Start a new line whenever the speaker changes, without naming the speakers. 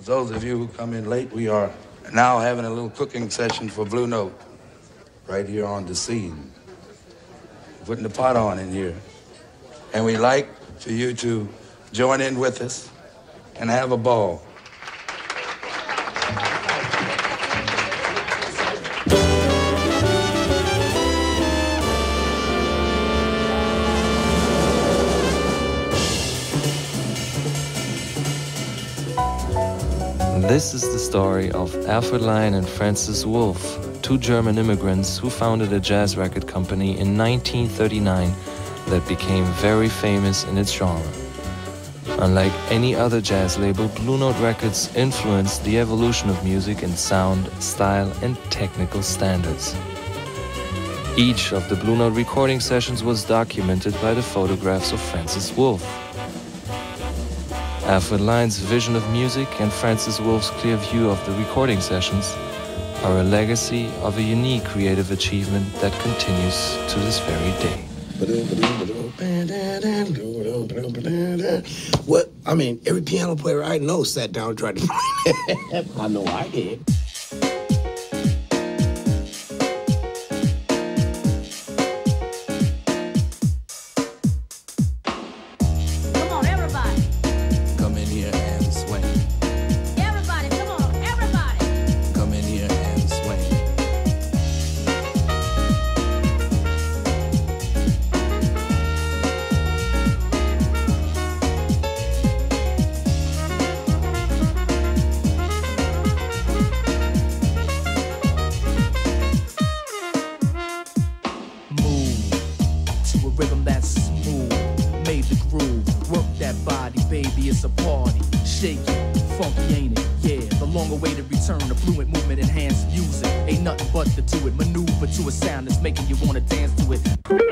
For those of you who come in late, we are now having a little cooking session for Blue Note right here on the scene. Putting the pot on in here. And we'd like for you to join in with us and have a ball.
This is the story of Alfred Lion and Francis Wolff, two German immigrants who founded a jazz record company in 1939 that became very famous in its genre. Unlike any other jazz label, Blue Note Records influenced the evolution of music in sound, style, and technical standards. Each of the Blue Note recording sessions was documented by the photographs of Francis Wolff. Alfred Lion's vision of music and Francis Wolff's clear view of the recording sessions are a legacy of a unique creative achievement that continues to this very day.
What? I mean, every piano player I know sat down and tried to play I know I did.
To a rhythm that's smooth. Made the groove, work that body, baby, it's a party. Shake it, funky, ain't it? Yeah, the long awaited return to fluent movement, enhanced music. Ain't nothing but the do it. Maneuver to a sound that's making you wanna dance to it.